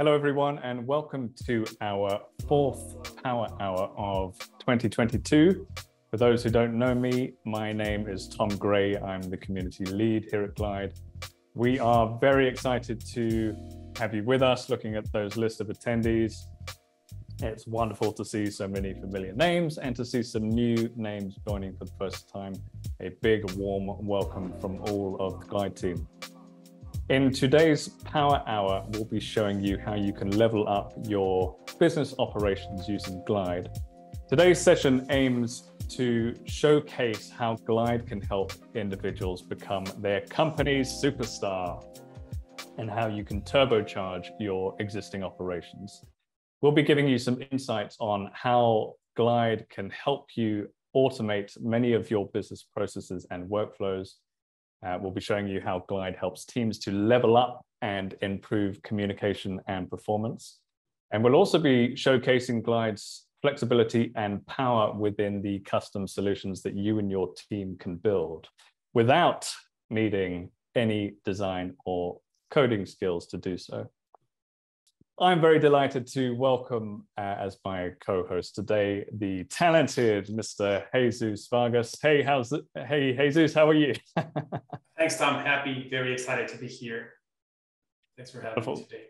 Hello, everyone, and welcome to our fourth Power Hour of 2022. For those who don't know me, my name is Tom Gray. I'm the community lead here at Glide. We are very excited to have you with us looking at those list of attendees. It's wonderful to see so many familiar names and to see some new names joining for the first time. A big warm welcome from all of the Glide team. In today's Power Hour, we'll be showing you how you can level up your business operations using Glide. Today's session aims to showcase how Glide can help individuals become their company's superstar and how you can turbocharge your existing operations. We'll be giving you some insights on how Glide can help you automate many of your business processes and workflows uh, we'll be showing you how Glide helps teams to level up and improve communication and performance. And we'll also be showcasing Glide's flexibility and power within the custom solutions that you and your team can build without needing any design or coding skills to do so. I'm very delighted to welcome uh, as my co-host today the talented Mr. Jesus Vargas. Hey, how's it? Hey, Jesus, how are you? Thanks, Tom. Happy, very excited to be here. Thanks for having Wonderful. me today.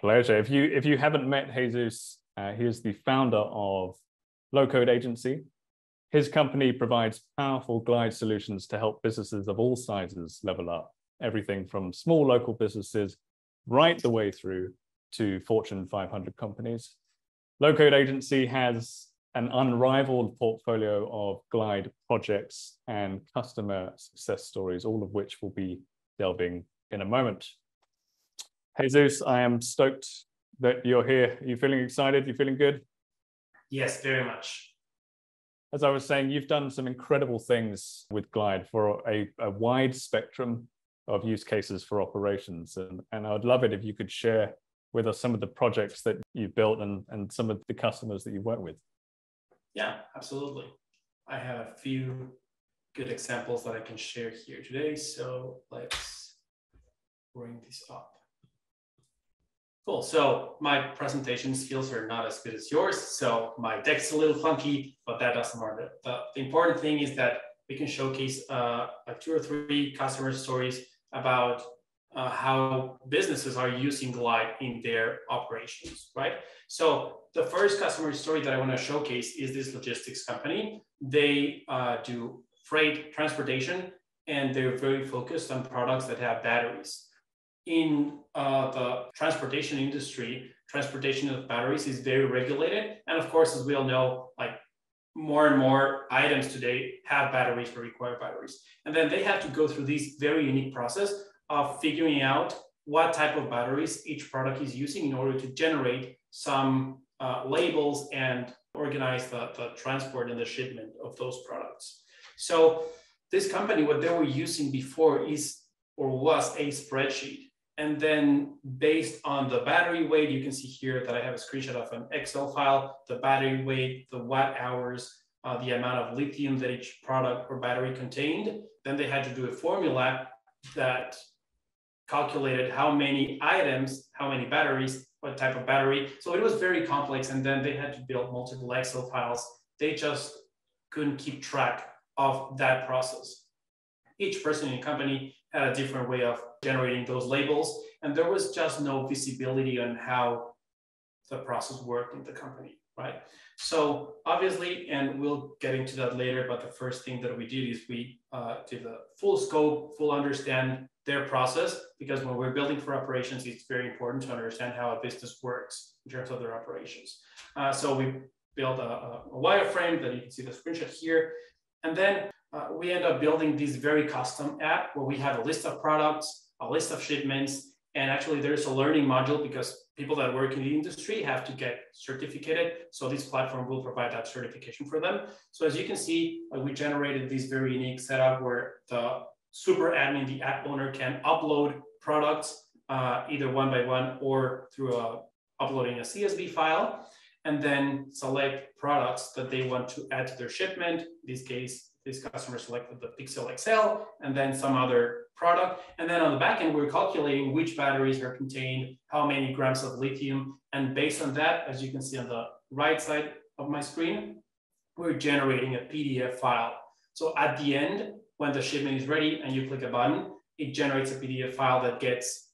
Pleasure. If you if you haven't met Jesus, uh, he is the founder of Low Code Agency. His company provides powerful glide solutions to help businesses of all sizes level up, everything from small local businesses right the way through to Fortune 500 companies. Low Code Agency has an unrivaled portfolio of Glide projects and customer success stories, all of which we'll be delving in a moment. Jesus, I am stoked that you're here. Are you feeling excited? Are you feeling good? Yes, very much. As I was saying, you've done some incredible things with Glide for a, a wide spectrum of use cases for operations. And, and I'd love it if you could share with us some of the projects that you've built and, and some of the customers that you've worked with. Yeah, absolutely. I have a few good examples that I can share here today. So let's bring this up. Cool. So my presentation skills are not as good as yours. So my deck's a little funky, but that doesn't matter. The, the important thing is that we can showcase uh, like two or three customer stories about uh, how businesses are using Glide in their operations, right? So the first customer story that I want to showcase is this logistics company. They uh, do freight transportation, and they're very focused on products that have batteries. In uh, the transportation industry, transportation of batteries is very regulated, and of course, as we all know, like more and more items today have batteries or require batteries. And then they have to go through this very unique process of figuring out what type of batteries each product is using in order to generate some uh, labels and organize the, the transport and the shipment of those products. So this company, what they were using before is or was a spreadsheet. And then based on the battery weight, you can see here that I have a screenshot of an Excel file, the battery weight, the watt hours, uh, the amount of lithium that each product or battery contained. Then they had to do a formula that calculated how many items, how many batteries, what type of battery. So it was very complex. And then they had to build multiple Excel files. They just couldn't keep track of that process. Each person in the company had a different way of generating those labels. And there was just no visibility on how the process worked in the company, right? So obviously, and we'll get into that later, but the first thing that we did is we uh, did a full scope, full understand their process because when we're building for operations, it's very important to understand how a business works in terms of their operations. Uh, so we built a, a, wireframe that you can see the screenshot here. And then uh, we end up building this very custom app where we have a list of products, a list of shipments, and actually there's a learning module because people that work in the industry have to get certificated. So this platform will provide that certification for them. So as you can see, uh, we generated this very unique setup where the super admin, the app owner can upload products uh, either one by one or through a, uploading a CSV file, and then select products that they want to add to their shipment. In this case, this customer selected the Pixel XL and then some other product. And then on the back end, we're calculating which batteries are contained, how many grams of lithium. And based on that, as you can see on the right side of my screen, we're generating a PDF file. So at the end, when the shipment is ready and you click a button, it generates a PDF file that gets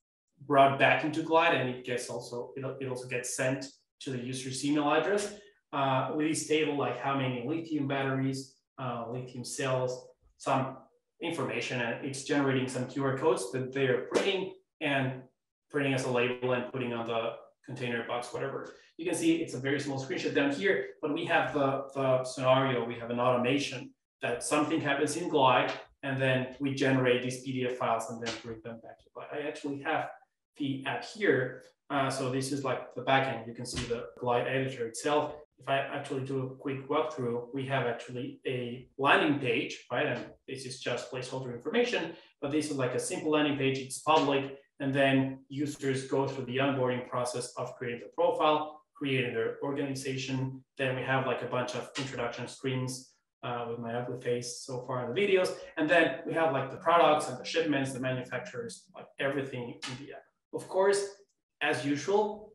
brought back into Glide and it gets also, it, it also gets sent to the user's email address uh, with this table, like how many lithium batteries, uh, lithium cells, some information, and it's generating some QR codes that they're printing and printing as a label and putting on the container box, whatever. You can see it's a very small screenshot down here, but we have the, the scenario, we have an automation that something happens in Glide, and then we generate these PDF files and then bring them back to Glide. I actually have the app here. Uh, so this is like the backend. You can see the Glide editor itself if I actually do a quick walkthrough, we have actually a landing page, right? And this is just placeholder information, but this is like a simple landing page. It's public. And then users go through the onboarding process of creating the profile, creating their organization. Then we have like a bunch of introduction screens uh, with my ugly face so far in the videos. And then we have like the products and the shipments, the manufacturers, like everything in the app. Of course, as usual,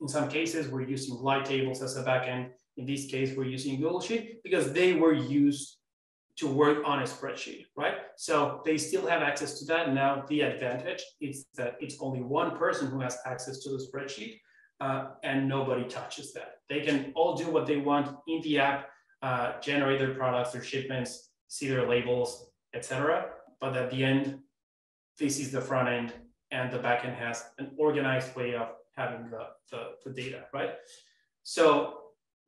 in some cases, we're using Glide tables as a backend. In this case, we're using Google Sheet because they were used to work on a spreadsheet, right? So they still have access to that. Now the advantage is that it's only one person who has access to the spreadsheet uh, and nobody touches that. They can all do what they want in the app, uh, generate their products, their shipments, see their labels, etc. But at the end, this is the front end and the backend has an organized way of having the, the, the data, right? So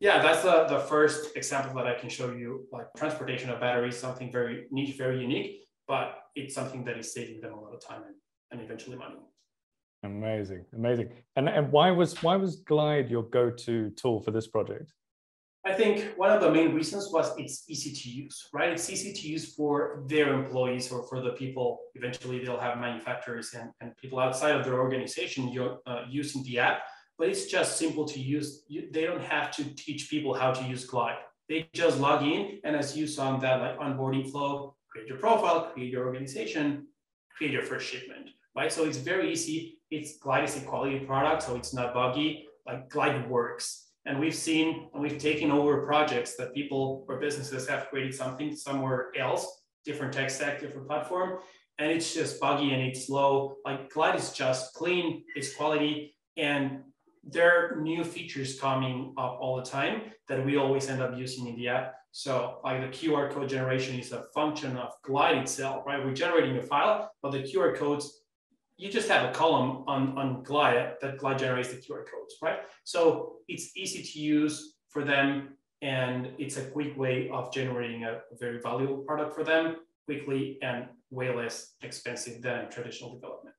yeah, that's the, the first example that I can show you, like transportation of batteries, something very niche, very unique, but it's something that is saving them a lot of time and, and eventually money. Amazing, amazing. And, and why was why was Glide your go-to tool for this project? I think one of the main reasons was it's easy to use, right? It's easy to use for their employees or for the people. Eventually, they'll have manufacturers and, and people outside of their organization uh, using the app, but it's just simple to use. You, they don't have to teach people how to use Glide. They just log in, and as you saw in that like onboarding flow, create your profile, create your organization, create your first shipment, right? So it's very easy. It's Glide is a quality product, so it's not buggy. Like Glide works and we've seen, and we've taken over projects that people or businesses have created something somewhere else, different tech stack, different platform, and it's just buggy and it's slow. Like Glide is just clean, it's quality, and there are new features coming up all the time that we always end up using in the app. So like the QR code generation is a function of Glide itself, right? We're generating a file, but the QR codes you just have a column on, on Glide that Glide generates the QR codes, right? So it's easy to use for them and it's a quick way of generating a, very valuable product for them quickly and way less expensive than traditional development.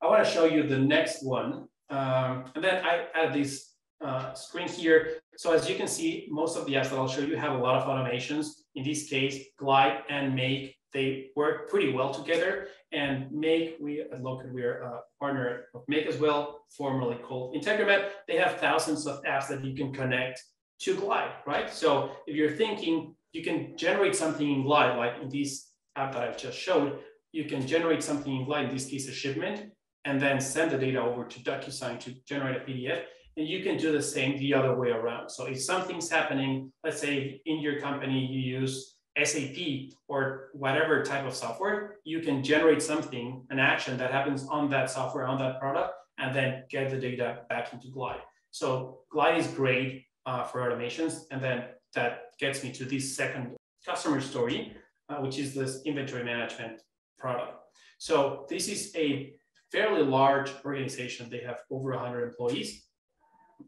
I want to show you the next one. Um, and then I add this uh, screen here. So as you can see, most of the apps that I'll show you have a lot of automations. In this case, Glide and Make they work pretty well together. And Make, we at Low Code, we're a partner of Make as well, formerly called Integromat. They have thousands of apps that you can connect to Glide, right? So if you're thinking you can generate something in Glide, like in this app that I've just showed, you can generate something in Glide, in this case, a shipment, and then send the data over to DocuSign to generate a PDF. And you can do the same the other way around. So if something's happening, let's say in your company, you use SAP or whatever type of software, you can generate something, an action that happens on that software, on that product, and then get the data back into Glide. So Glide is great uh, for automations. And then that gets me to this second customer story, uh, which is this inventory management product. So this is a fairly large organization. They have over 100 employees.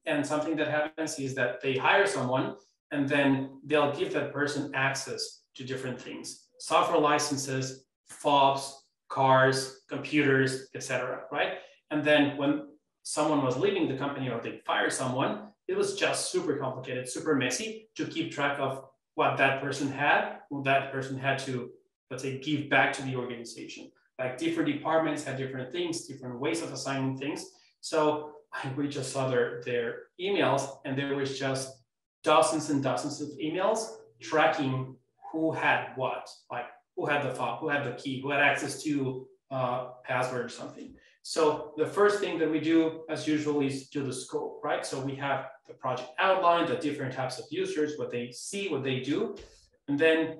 And something that happens is that they hire someone and then they'll give that person access to different things. Software licenses fobs cars computers etc right? And then when someone was leaving the company or they fire someone it was just super complicated super messy to keep track of what that person had what that person had to let's say give back to the organization. Like different departments had different things different ways of assigning things. So we just saw their, their emails and there was just dozens and dozens of emails tracking who had what, like who had the file, who had the key, who had access to uh, password or something. So the first thing that we do, as usual, is do the scope, right? So we have the project outline, the different types of users, what they see, what they do. And then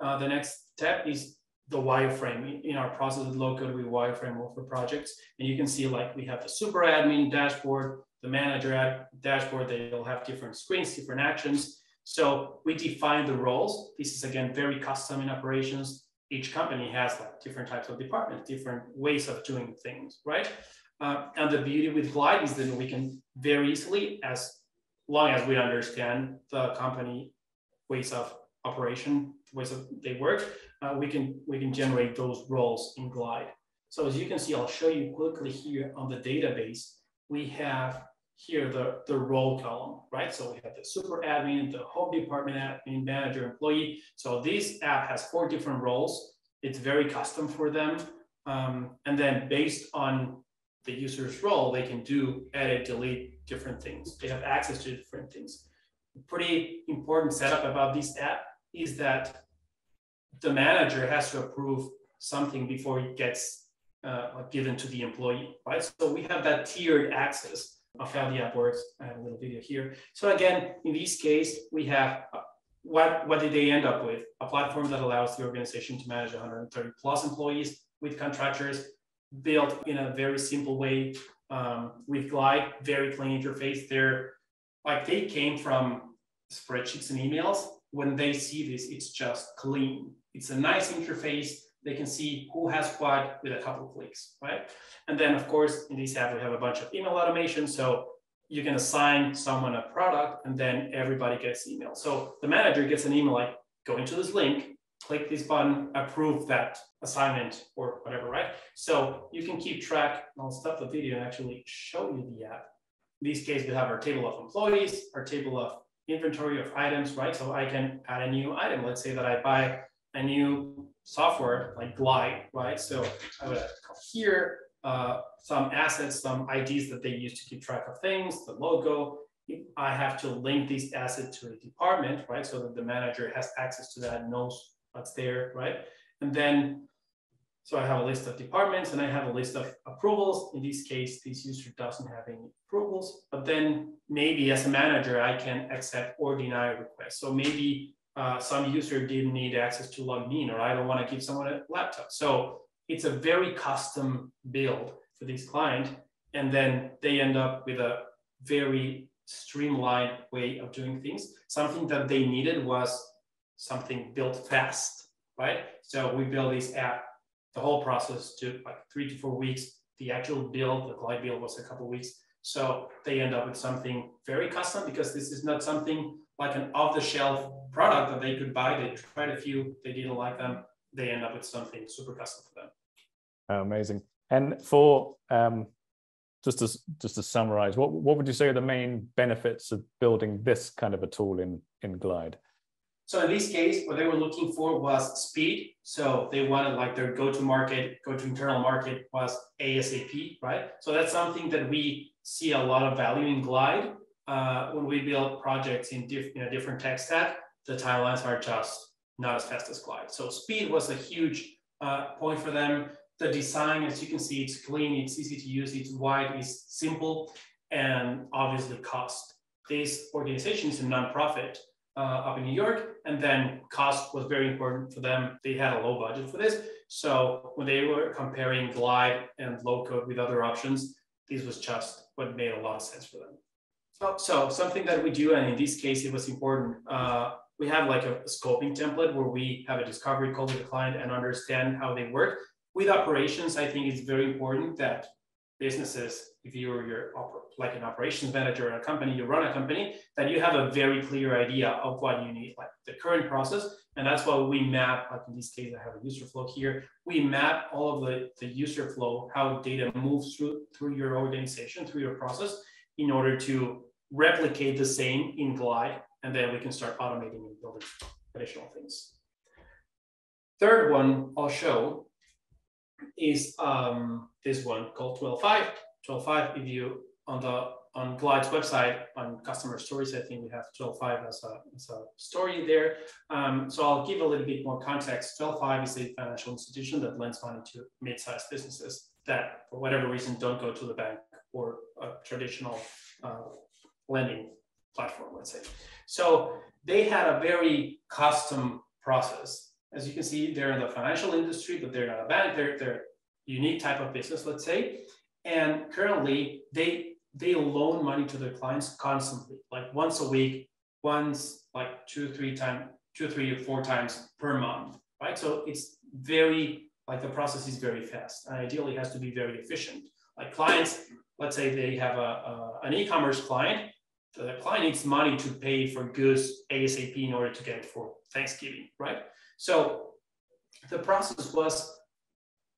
uh, the next step is the wireframe. In our process with low code, we wireframe all for projects. And you can see like we have the super admin dashboard, the manager ad dashboard, they'll have different screens, different actions. So we define the roles. This is again, very custom in operations each company has like different types of departments, different ways of doing things, right? Uh, and the beauty with Glide is that we can very easily, as long as we understand the company ways of operation, ways of they work, uh, we can we can generate those roles in Glide. So as you can see, I'll show you quickly here on the database. We have here the, the role column, right? So we have the super admin, the home department admin, manager, employee. So this app has four different roles. It's very custom for them. Um, and then based on the user's role, they can do edit, delete different things. They have access to different things. pretty important setup about this app is that the manager has to approve something before it gets uh, given to the employee, right? So we have that tiered access of how the app works. I have a little video here. So again, in this case, we have uh, what, what did they end up with? A platform that allows the organization to manage 130 plus employees with contractors built in a very simple way um, with Glide, very clean interface. They're like they came from spreadsheets and emails. When they see this, it's just clean. It's a nice interface they can see who has what with a couple of clicks, right? And then of course, in this app, we have a bunch of email automation. So you can assign someone a product and then everybody gets email. So the manager gets an email like, go into this link, click this button, approve that assignment or whatever, right? So you can keep track. I'll stop the video and actually show you the app. In this case, we have our table of employees, our table of inventory of items, right? So I can add a new item. Let's say that I buy a new software like Glide, right? So I would here, uh, some assets, some IDs that they use to keep track of things, the logo. I have to link these assets to a department, right? So that the manager has access to that, knows what's there, right? And then, so I have a list of departments and I have a list of approvals. In this case, this user doesn't have any approvals, but then maybe as a manager, I can accept or deny a request. So maybe uh, some user didn't need access to log in or I don't want to give someone a laptop. So it's a very custom build for this client. And then they end up with a very streamlined way of doing things. Something that they needed was something built fast, right? So we build this app. The whole process took like three to four weeks. The actual build, the Glide build was a couple weeks. So they end up with something very custom because this is not something like an off-the-shelf product that they could buy. They tried a few, they didn't like them. They end up with something super custom for them. Oh, amazing. And for um, just to just to summarize, what what would you say are the main benefits of building this kind of a tool in in Glide? So in this case, what they were looking for was speed. So they wanted like their go-to-market, go-to-internal market was ASAP, right? So that's something that we see a lot of value in Glide uh, when we build projects in, diff, a different tech stack, the timelines are just not as fast as Glide. So speed was a huge uh, point for them. The design, as you can see, it's clean, it's easy to use, it's wide, it's simple, and obviously cost. This organization is a nonprofit uh, up in New York, and then cost was very important for them. They had a low budget for this. So when they were comparing Glide and low code with other options, this was just what made a lot of sense for them. Oh, so something that we do, and in this case, it was important. Uh, we have like a, a, scoping template where we have a discovery call with the client and understand how they work. With operations, I think it's very important that businesses, if you're your like an operations manager in a company, you run a company, that you have a very clear idea of what you need, like the current process. And that's why we map, like in this case, I have a user flow here. We map all of the, the user flow, how data moves through, through your organization, through your process, in order to replicate the same in Glide, and then we can start automating and building additional things. Third one I'll show is um, this one called 12.5. 12.5, if you on the on Glide's website on customer stories, I think we have 12.5 as a, as a story there. Um, so I'll give a little bit more context. 12.5 is a financial institution that lends money to mid-sized businesses that, for whatever reason, don't go to the bank or a traditional uh, lending platform, let's say. So they had a very custom process. As you can see, they're in the financial industry, but they're not a bank. They're, they're unique type of business, let's say. And currently, they they loan money to their clients constantly, like once a week, once like two, three times, two, three, or four times per month, right? So it's very like the process is very fast, and ideally has to be very efficient. Like clients, let's say they have a, a an e-commerce client, the client needs money to pay for goods ASAP in order to get it for Thanksgiving, right? So the process was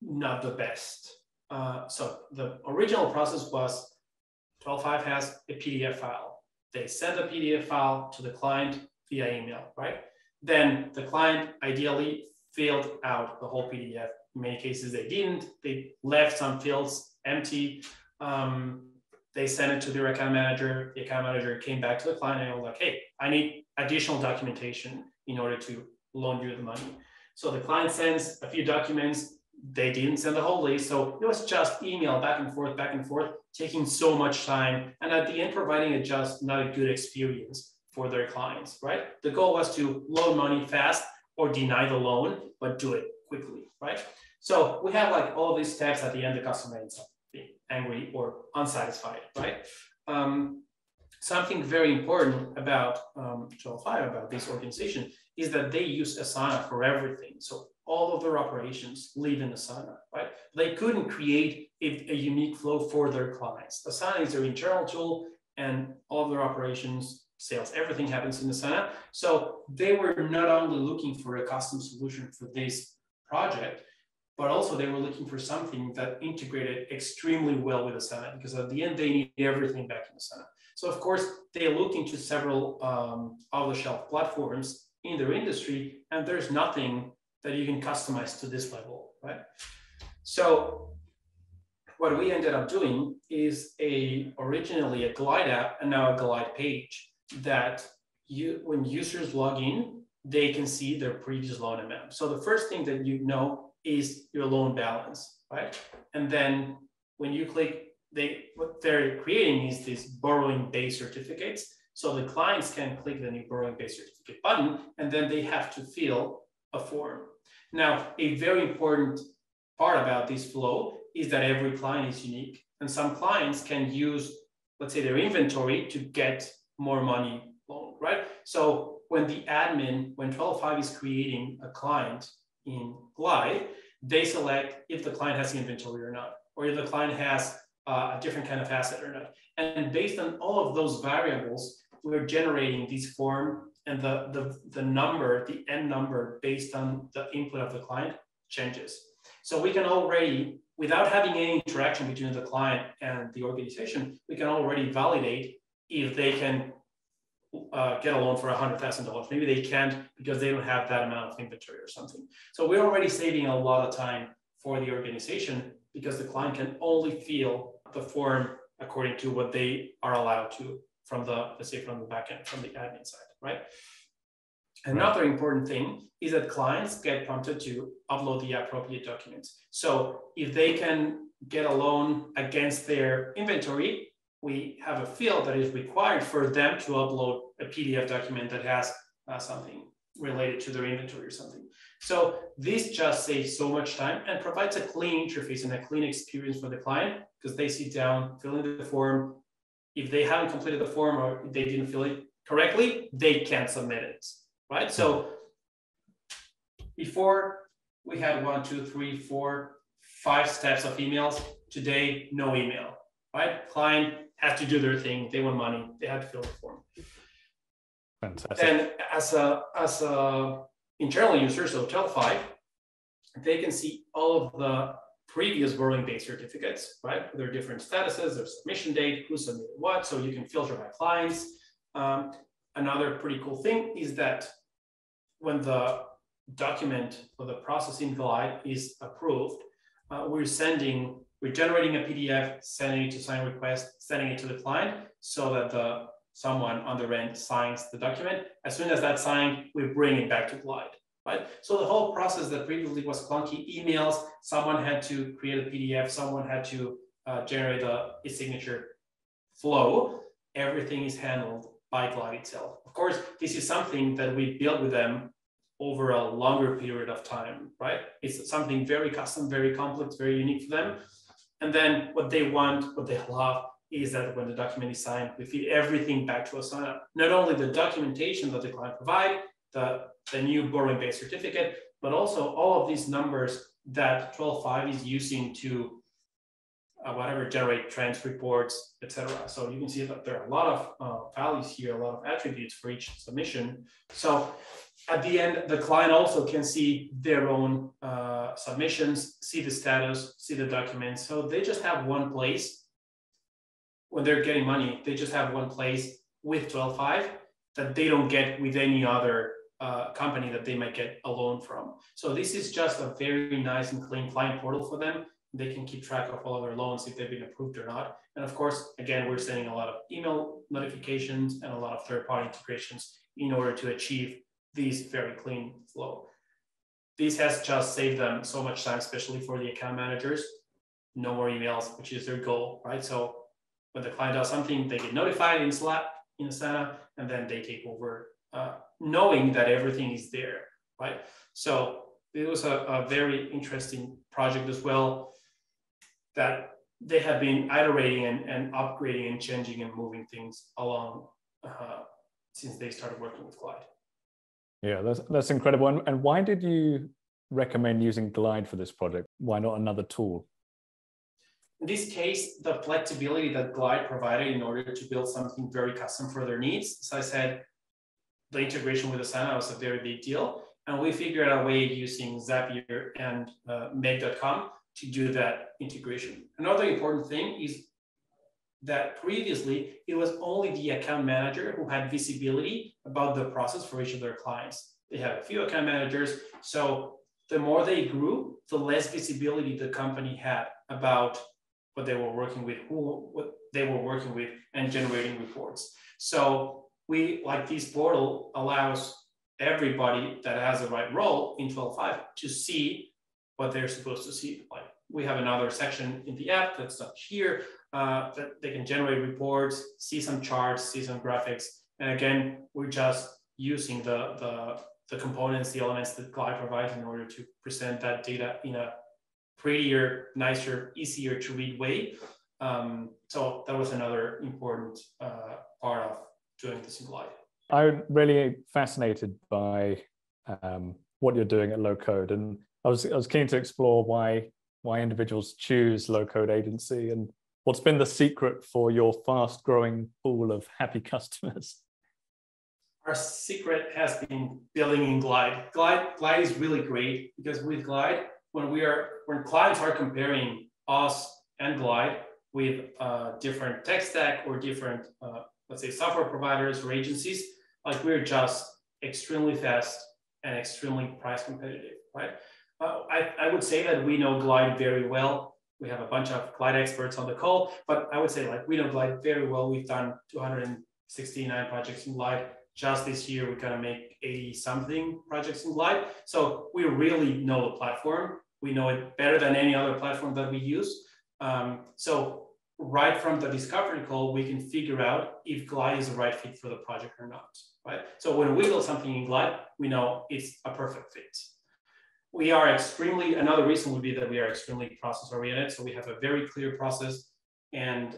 not the best. Uh, so the original process was 12.5 has a PDF file. They send a PDF file to the client via email, right? Then the client ideally filled out the whole PDF. In many cases, they didn't. They left some fields empty. Um, they sent it to their account manager. The account manager came back to the client and was like, hey, I need additional documentation in order to loan you the money. So the client sends a few documents they didn't send the whole list. So it was just email back and forth, back and forth, taking so much time. And at the end, providing a just not a good experience for their clients, right? The goal was to loan money fast or deny the loan, but do it quickly, right? So we have like all these steps at the end, the customer ends up being angry or unsatisfied, right? Um, something very important about um, 12.5, about this organization, is that they use Asana for everything. So all of their operations live in Asana, right? They couldn't create a, a, unique flow for their clients. Asana is their internal tool and all of their operations, sales, everything happens in Asana. So they were not only looking for a custom solution for this project, but also they were looking for something that integrated extremely well with Asana because at the end they need everything back in Asana. So of course they looked into several um, off-the-shelf platforms in their industry, and there's nothing that you can customize to this level, right? So what we ended up doing is a originally a Glide app and now a Glide page that you when users log in, they can see their previous loan amount. So the first thing that you know is your loan balance, right? And then when you click, they what they're creating is these borrowing base certificates. So the clients can click the new borrowing base certificate button, and then they have to fill a form. Now, a very important part about this flow is that every client is unique. And some clients can use, let's say, their inventory to get more money loan, right? So when the admin, when 12.5 is creating a client in Glide, they select if the client has the inventory or not, or if the client has uh, a different kind of asset or not. And based on all of those variables, we're generating this form and the, the, the number, the end number based on the input of the client changes. So we can already, without having any interaction between the client and the organization, we can already validate if they can uh, get a loan for $100,000. Maybe they can't because they don't have that amount of inventory or something. So we're already saving a lot of time for the organization because the client can only fill the form according to what they are allowed to from the, let's say from the backend, from the admin side right? Another right. important thing is that clients get prompted to upload the appropriate documents. So if they can get a loan against their inventory, we have a field that is required for them to upload a PDF document that has uh, something related to their inventory or something. So this just saves so much time and provides a clean interface and a clean experience for the client because they sit down, fill in the form. If they haven't completed the form or they didn't fill it, correctly, they can't submit it, right? So before we had one, two, three, four, five steps of emails. Today, no email, right? Client has to do their thing. They want money. They have to fill the form. Fantastic. Then as a, as a internal user, so 12.5, they can see all of the previous borrowing base certificates, right? There are different statuses, there's submission date, who submitted what. So you can filter by clients. Um, another pretty cool thing is that when the document or the processing glide is approved, uh, we're sending, we're generating a PDF, sending it to SignRequest, sending it to the client, so that the someone on the end signs the document. As soon as that's signed, we bring it back to Glide. Right? So the whole process that previously was clunky, emails, someone had to create a PDF, someone had to uh, generate a, a signature flow, everything is handled by Glide itself. Of course, this is something that we built with them over a longer period of time, right? It's something very custom, very complex, very unique for them. And then what they want, what they love is that when the document is signed, we feed everything back to Asana. Not only the documentation that the client provide, the, the new borrowing base certificate, but also all of these numbers that 12.5 is using to uh, whatever generate trends reports, etc. So you can see that there are a lot of uh, values here, a lot of attributes for each submission. So at the end, the client also can see their own uh, submissions, see the status, see the documents. So they just have one place when they're getting money, they just have one place with 12.5 that they don't get with any other uh, company that they might get a loan from. So this is just a very nice and clean client portal for them. They can keep track of all of their loans if they've been approved or not. And of course, again, we're sending a lot of email notifications and a lot of third-party integrations in order to achieve these very clean flow. This has just saved them so much time, especially for the account managers. No more emails, which is their goal, right? So when the client does something, they get notified in Slack, in Asana, and then they take over, uh, knowing that everything is there, right? So it was a, a very interesting project as well that they have been iterating and, and upgrading and changing and moving things along uh, since they started working with Glide. Yeah, that's that's incredible. And, and why did you recommend using Glide for this project? Why not another tool? In this case, the flexibility that Glide provided in order to build something very custom for their needs. So I said the integration with Asana was a very big deal. And we figured out a way using Zapier and uh, Make.com to do that integration. Another important thing is that previously it was only the account manager who had visibility about the process for each of their clients. They have a few account managers. So the more they grew, the less visibility the company had about what they were working with, who what they were working with, and generating reports. So we like this portal allows everybody that has the right role in 12.5 to see what they're supposed to see. Like we have another section in the app that's not here uh, that they can generate reports, see some charts, see some graphics. And again, we're just using the, the, the components, the elements that Glide provides in order to present that data in a prettier, nicer, easier to read way. Um, so that was another important uh, part of doing this in Glide. I'm really fascinated by um, what you're doing at Low Code, and I was I was keen to explore why why individuals choose Low Code Agency and what's been the secret for your fast growing pool of happy customers. Our secret has been building in Glide. Glide Glide is really great because with Glide when we are when clients are comparing us and Glide with uh, different tech stack or different uh, let's say software providers or agencies, like we're just extremely fast and extremely price competitive, right? Uh, I, I would say that we know Glide very well. We have a bunch of Glide experts on the call, but I would say like we know Glide very well. We've done 269 projects in Glide. Just this year, we're gonna make 80 something projects in Glide. So we really know the platform. We know it better than any other platform that we use. Um, so right from the discovery call, we can figure out if Glide is the right fit for the project or not, right? So when we build something in Glide, we know it's a perfect fit. We are extremely, another reason would be that we are extremely process oriented. So we have a very clear process and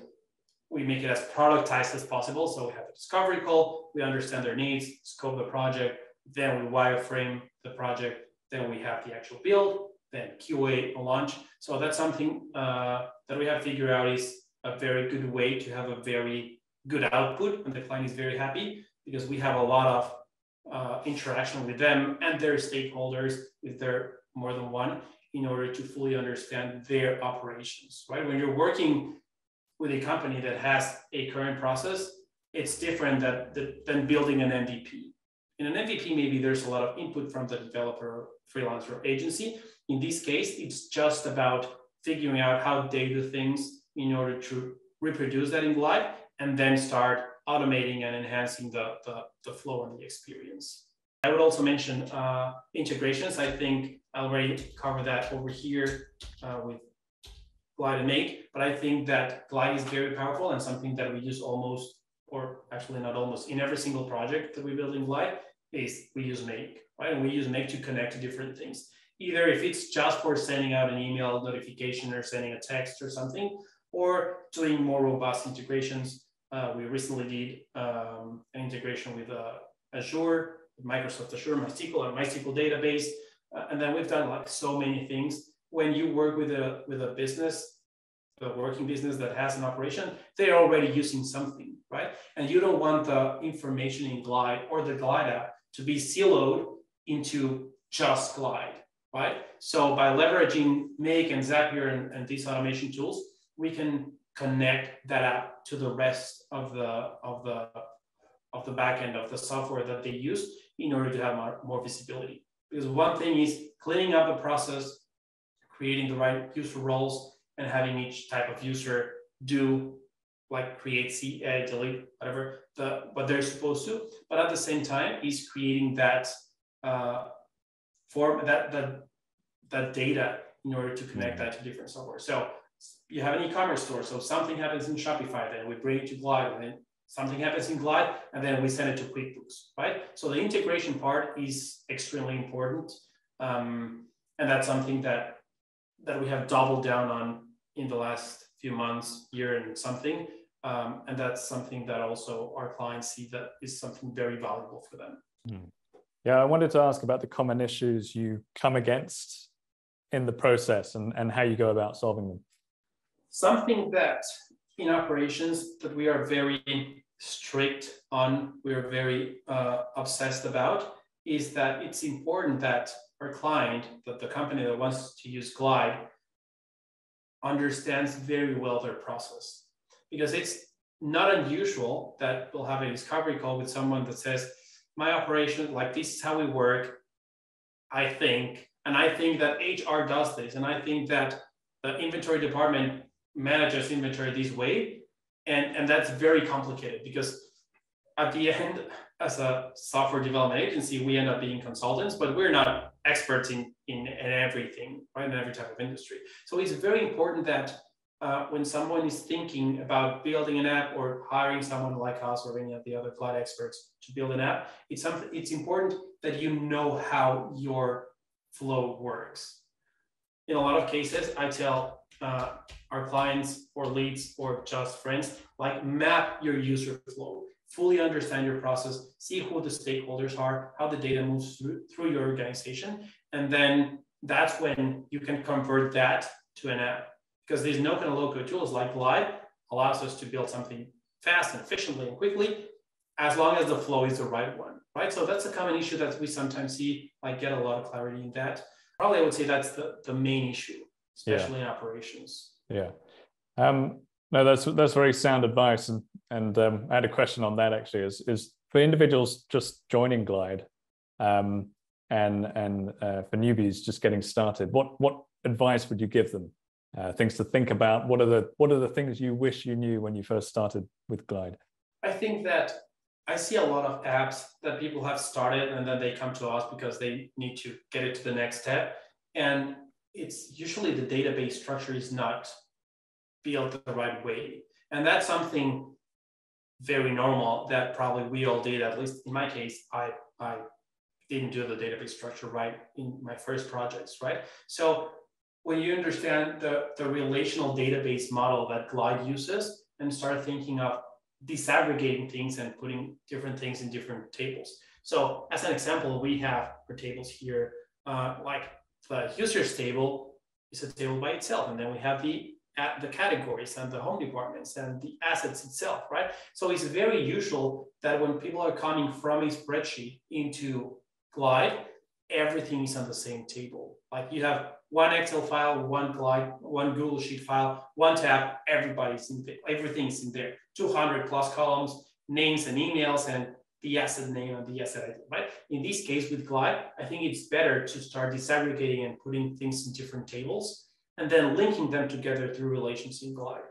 we make it as productized as possible. So we have a discovery call, we understand their needs, scope the project, then we wireframe the project, then we have the actual build, then QA launch. So that's something uh, that we have figured out is a very good way to have a very good output and the client is very happy because we have a lot of uh, interaction with them and their stakeholders if they're more than one in order to fully understand their operations right? When you're working with a company that has a current process it's different that, that, than building an mvp in an mvp maybe there's a lot of input from the developer freelancer agency. In this case it's just about figuring out how they do things in order to reproduce that in Glide and then start automating and enhancing the, the, the flow and the experience. I would also mention uh, integrations. I think I already covered that over here uh, with Glide and Make, but I think that Glide is very powerful and something that we use almost, or actually not almost, in every single project that we build in Glide is we use Make, right? And we use Make to connect to different things. Either if it's just for sending out an email notification or sending a text or something, or doing more robust integrations. Uh, we recently did um, an integration with uh, Azure, Microsoft Azure, MySQL, and MySQL database. Uh, and then we've done like so many things. When you work with a with a business, a working business that has an operation, they're already using something, right? And you don't want the information in Glide or the Glide app to be siloed into just Glide, right? So by leveraging Make and Zapier and, and these automation tools, we can connect that app to the rest of the of the of the backend of the software that they use in order to have more, more visibility. Because one thing is cleaning up a process, creating the right user roles, and having each type of user do like create, see, edit, delete, whatever the what they're supposed to. But at the same time, is creating that uh, form that that that data in order to connect mm-hmm. that to different software. So you have an e-commerce store. So something happens in Shopify, then we bring it to Glide, and then something happens in Glide, and then we send it to QuickBooks, right? So the integration part is extremely important. Um, and that's something that that we have doubled down on in the last few months, year and something. Um, and that's something that also our clients see that is something very valuable for them. Mm. Yeah, I wanted to ask about the common issues you come against in the process and, and how you go about solving them. Something that in operations that we are very strict on, we're very uh, obsessed about, is that it's important that our client, that the company that wants to use Glide, understands very well their process. Because it's not unusual that we'll have a discovery call with someone that says, my operation, like this is how we work, I think, and I think that HR does this, and I think that the inventory department manages inventory this way. And, and that's very complicated because at the end, as a software development agency, we end up being consultants, but we're not experts in, in, in everything, right? In every type of industry. So it's very important that uh, when someone is thinking about building an app or hiring someone like us or any of the other Glide experts to build an app, it's something it's important that you know how your flow works. In a lot of cases, I tell uh, our clients or leads or just friends, like map your user flow, fully understand your process, see who the stakeholders are, how the data moves through, through your organization. And then that's when you can convert that to an app. Because there's no kind of low code tools like Glide allows us to build something fast and efficiently and quickly, as long as the flow is the right one, right? So that's a common issue that we sometimes see. I get a lot of clarity in that. Probably I would say that's the, the main issue especially yeah. in operations. Yeah. Um, no, that's that's very sound advice, and and um, I had a question on that actually. Is is for individuals just joining Glide, um, and and uh, for newbies just getting started, what what advice would you give them? Uh, things to think about. What are the what are the things you wish you knew when you first started with Glide? I think that I see a lot of apps that people have started and then they come to us because they need to get it to the next step. And it's usually the database structure is not built the right way. And that's something very normal that probably we all did, at least in my case, I, I didn't do the database structure right in my first projects, right? So when you understand the, the relational database model that Glide uses and start thinking of disaggregating things and putting different things in different tables. So as an example, we have our tables here, uh, like the users table is a table by itself. And then we have the at the categories and the home departments and the assets itself, right? So it's very usual that when people are coming from a spreadsheet into Glide, everything is on the same table. Like you have one Excel file, one Glide, one Google Sheet file, one tab, everybody's in there, everything's in there. 200 plus columns, names and emails and the asset name and the asset ID, right? In this case with Glide, I think it's better to start disaggregating and putting things in different tables and then linking them together through relations in Glide.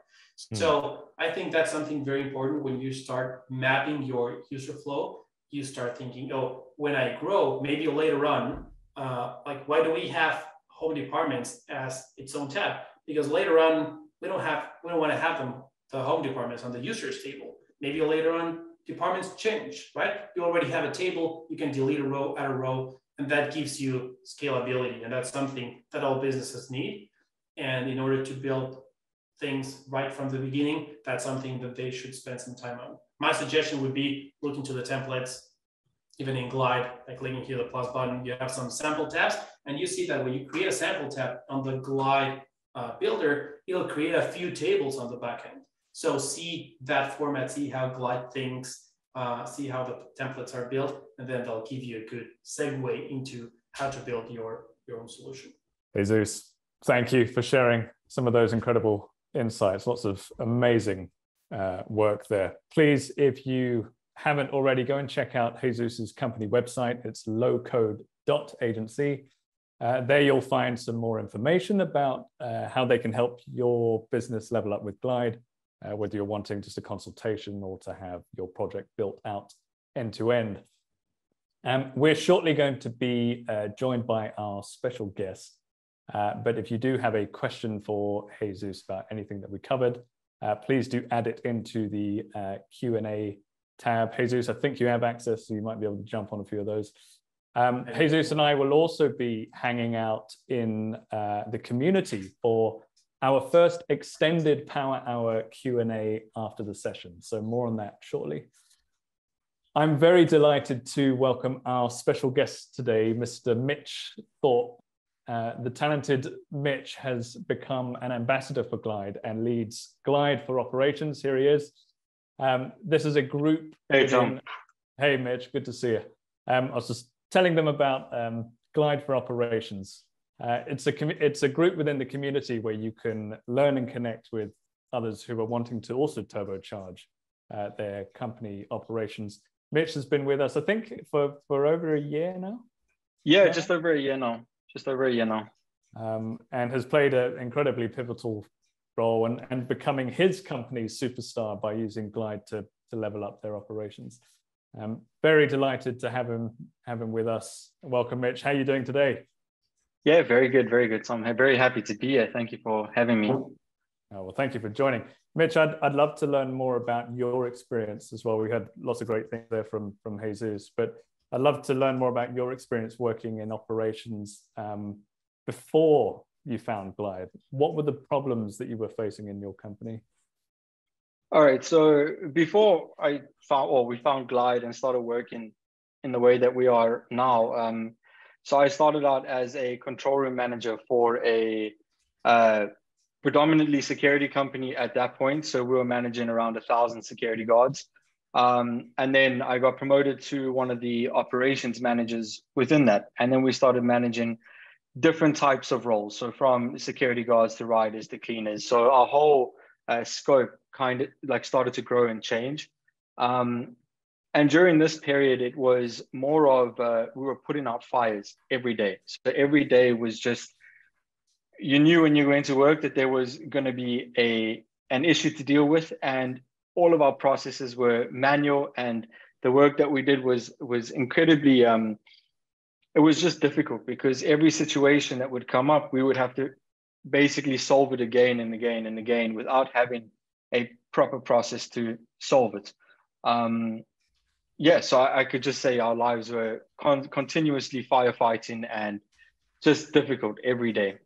Mm. So I think that's something very important when you start mapping your user flow. You start thinking, oh, when I grow, maybe later on, uh, like why do we have home departments as its own tab? Because later on, we don't have we don't want to have them the home departments on the users table. Maybe later on, departments change, right? You already have a table, you can delete a row, add a row, and that gives you scalability. And that's something that all businesses need. And in order to build things right from the beginning, that's something that they should spend some time on. My suggestion would be looking to the templates, even in Glide, like clicking here the plus button, you have some sample tabs, and you see that when you create a sample tab on the Glide uh, builder, it'll create a few tables on the backend. So see that format, see how Glide thinks, uh, see how the templates are built, and then they'll give you a good segue into how to build your, your own solution. Jesus, thank you for sharing some of those incredible insights. Lots of amazing uh, work there. Please, if you haven't already, go and check out Jesus's company website. It's lowcode.agency. Uh, there you'll find some more information about uh, how they can help your business level up with Glide, uh, whether you're wanting just a consultation or to have your project built out end to end. Um, we're shortly going to be uh, joined by our special guest. Uh, but if you do have a question for Jesus about anything that we covered, uh, please do add it into the Q&A tab. Jesus, I think you have access, so you might be able to jump on a few of those. Um, Jesus and I will also be hanging out in uh, the community for our first extended Power Hour Q&A after the session. So more on that shortly. I'm very delighted to welcome our special guest today, Mr. Mitch Thorpe. Uh, the talented Mitch has become an ambassador for Glide and leads Glide for operations. Here he is. Um, this is a group. Hey, Tom. Hey, Mitch. Good to see you. Um, I was just telling them about um, Glide for Operations. Uh, it's a it's a group within the community where you can learn and connect with others who are wanting to also turbocharge uh, their company operations. Mitch has been with us, I think, for for over a year now. Yeah, yeah. just over a year now. Just over a year now. Um, and has played an incredibly pivotal role and, and becoming his company's superstar by using Glide to, to level up their operations. I'm very delighted to have him have him with us. Welcome, Mitch. How are you doing today? Yeah, very good, very good, Tom. I'm very happy to be here. Thank you for having me. Oh, well, thank you for joining. Mitch, I'd, I'd love to learn more about your experience as well. We had lots of great things there from, from Jesus, but I'd love to learn more about your experience working in operations um, before you found Glide. What were the problems that you were facing in your company? All right. So before I found, or we found Glide and started working in the way that we are now. Um, so I started out as a control room manager for a uh, predominantly security company at that point. So we were managing around a thousand security guards. Um, and then I got promoted to one of the operations managers within that. And then we started managing different types of roles. So from security guards to riders to cleaners. So our whole uh, scope kind of like started to grow and change. Um, and during this period, it was more of uh, we were putting out fires every day. So every day was just you knew when you went to work that there was going to be a an issue to deal with, and all of our processes were manual, and the work that we did was was incredibly. Um, it was just difficult because every situation that would come up, we would have to basically solve it again and again and again without having a proper process to solve it. Um, yeah, so I, I, could just say our lives were con- continuously firefighting and just difficult every day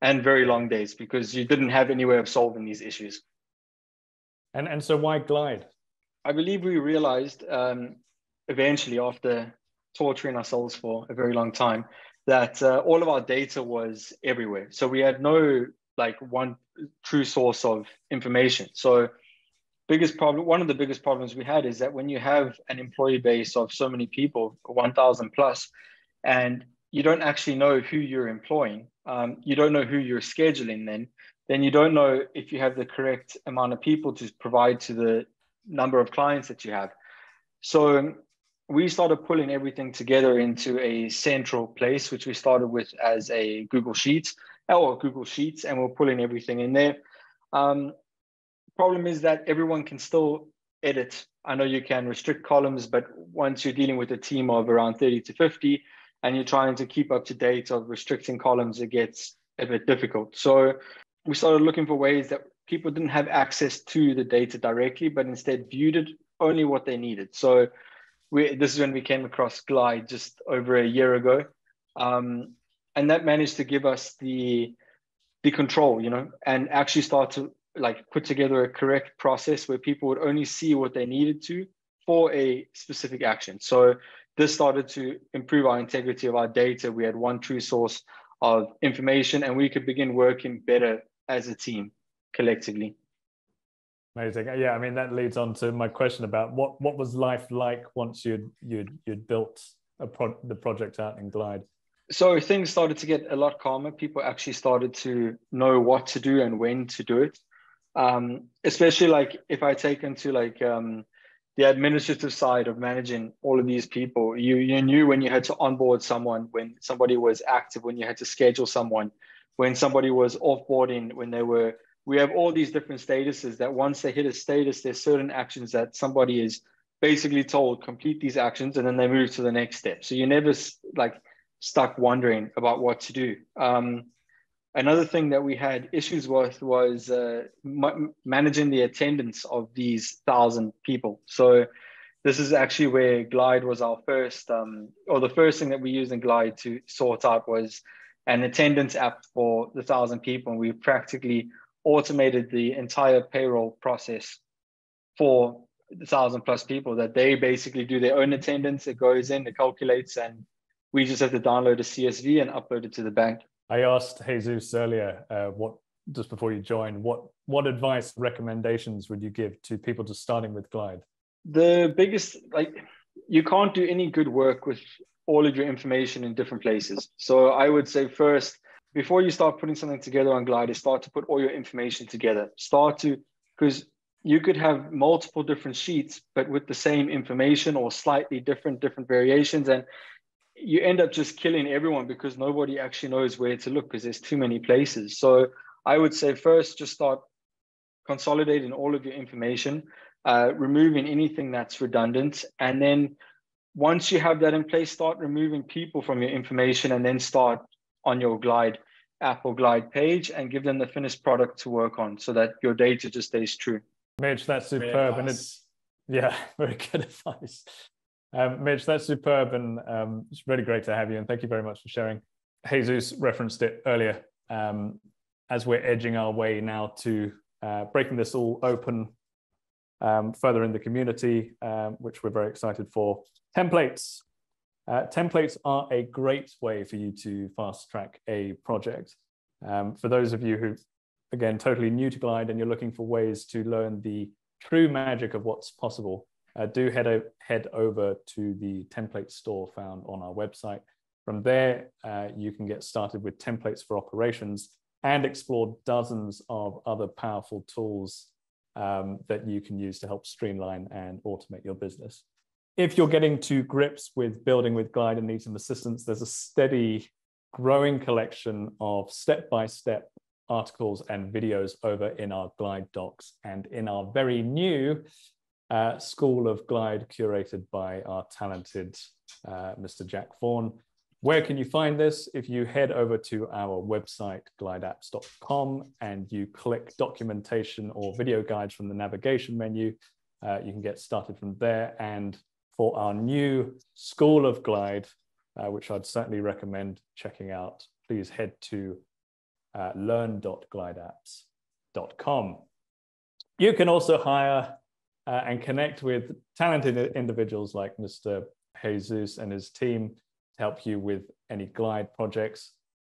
and very long days because you didn't have any way of solving these issues. And, and so why glide? I believe we realized um, eventually after torturing ourselves for a very long time that uh, all of our data was everywhere. So we had no like one true source of information. So biggest problem, one of the biggest problems we had is that when you have an employee base of so many people, 1,000 plus, and you don't actually know who you're employing, um, you don't know who you're scheduling then, then you don't know if you have the correct amount of people to provide to the number of clients that you have. So we started pulling everything together into a central place, which we started with as a Google Sheets or Google Sheets, and we're pulling everything in there. Um, problem is that everyone can still edit. I know you can restrict columns, but once you're dealing with a team of around 30 to 50 and you're trying to keep up to date of restricting columns, it gets a bit difficult. So we started looking for ways that people didn't have access to the data directly, but instead viewed it only what they needed. So we, this is when we came across Glide just over a year ago. Um, and that managed to give us the the control, you know, and actually start to like put together a correct process where people would only see what they needed to for a specific action. So this started to improve our integrity of our data. We had one true source of information and we could begin working better as a team collectively. Amazing. Uh, yeah, I mean that leads on to my question about what what was life like once you'd you'd you'd built a pro- the project out in Glide. So things started to get a lot calmer. People actually started to know what to do and when to do it. Um, especially like if I take into like um, the administrative side of managing all of these people, you you knew when you had to onboard someone, when somebody was active, when you had to schedule someone, when somebody was offboarding, when they were we have all these different statuses that once they hit a status, there's certain actions that somebody is basically told complete these actions and then they move to the next step. So you're never like stuck wondering about what to do. Um, another thing that we had issues with was uh, managing the attendance of these thousand people. So this is actually where Glide was our first, um, or the first thing that we used in Glide to sort out was an attendance app for the thousand people. And we practically automated the entire payroll process for the thousand plus people that they basically do their own attendance. It goes in, it calculates, and we just have to download a CSV and upload it to the bank. I asked Jesus earlier, uh, what just before you joined, what what advice, recommendations would you give to people just starting with Glide? The biggest, like, you can't do any good work with all of your information in different places. So I would say first, before you start putting something together on Glide, start to put all your information together. Start to because you could have multiple different sheets, but with the same information or slightly different different variations, and you end up just killing everyone because nobody actually knows where to look because there's too many places. So I would say first, just start consolidating all of your information, uh, removing anything that's redundant, and then once you have that in place, start removing people from your information, and then start on your Glide app or Glide page and give them the finished product to work on, so that your data just stays true. Mitch, that's superb, and it's yeah, very good advice. Um, Mitch, that's superb, and um, it's really great to have you. And thank you very much for sharing. Jesus referenced it earlier. Um, as we're edging our way now to uh, breaking this all open um, further in the community, um, which we're very excited for. Templates. Uh, templates are a great way for you to fast track a project. Um, for those of you who, again, totally new to Glide and you're looking for ways to learn the true magic of what's possible, uh, do head, o- head over to the template store found on our website. From there, uh, you can get started with templates for operations and explore dozens of other powerful tools um, that you can use to help streamline and automate your business. If you're getting to grips with building with Glide and need some assistance, there's a steady growing collection of step by step articles and videos over in our Glide docs and in our very new uh, School of Glide, curated by our talented uh, Mr. Jack Vaughan. Where can you find this? If you head over to our website, glideapps.com, and you click documentation or video guides from the navigation menu, uh, you can get started from there. And for our new School of Glide, uh, which I'd certainly recommend checking out, please head to uh, learn.glideapps.com. You can also hire uh, and connect with talented individuals like Mr. Jesus and his team to help you with any glide projects.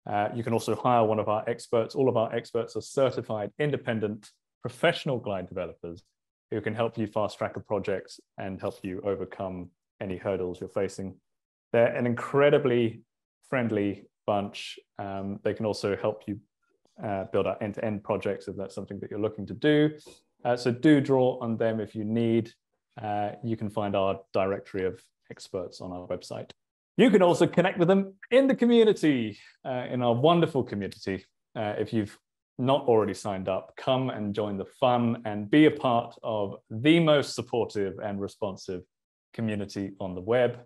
Uh, you can also hire one of our experts. All of our experts are certified independent professional glide developers who can help you fast track a project and help you overcome any hurdles you're facing. They're an incredibly friendly bunch. Um, they can also help you uh, build out end-to-end projects if that's something that you're looking to do. Uh, so do draw on them if you need. Uh, you can find our directory of experts on our website. You can also connect with them in the community, uh, in our wonderful community. Uh, if you've not already signed up, come and join the fun and be a part of the most supportive and responsive community on the web.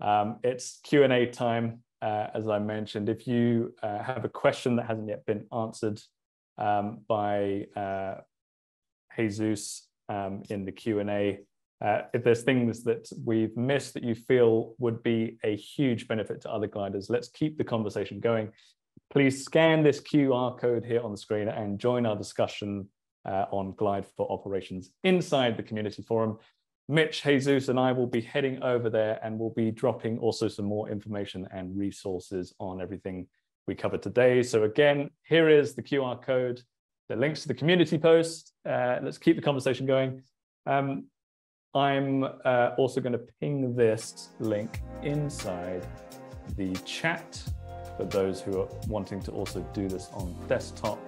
Um, it's Q&A time, uh, as I mentioned. If you uh, have a question that hasn't yet been answered um, by uh, Jesus um, in the Q&A, uh, if there's things that we've missed that you feel would be a huge benefit to other gliders, let's keep the conversation going. Please scan this QR code here on the screen and join our discussion uh, on Glide for operations inside the community forum. Mitch, Jesus, and I will be heading over there and we'll be dropping also some more information and resources on everything we covered today. So again, here is the QR code, the links to the community post. Uh, let's keep the conversation going. Um, I'm uh, also going to ping this link inside the chat for those who are wanting to also do this on desktop.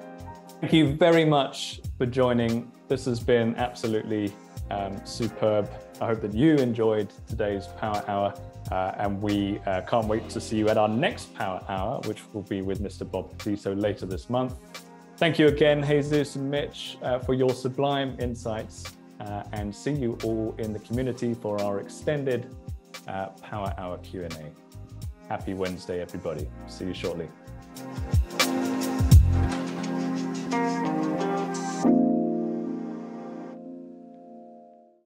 Thank you very much for joining. This has been absolutely um, superb. I hope that you enjoyed today's Power Hour, uh, and we uh, can't wait to see you at our next Power Hour, which will be with Mr. Bob Petitto later this month. Thank you again, Jesus and Mitch, uh, for your sublime insights, uh, and see you all in the community for our extended uh, Power Hour Q&A. Happy Wednesday, everybody. See you shortly.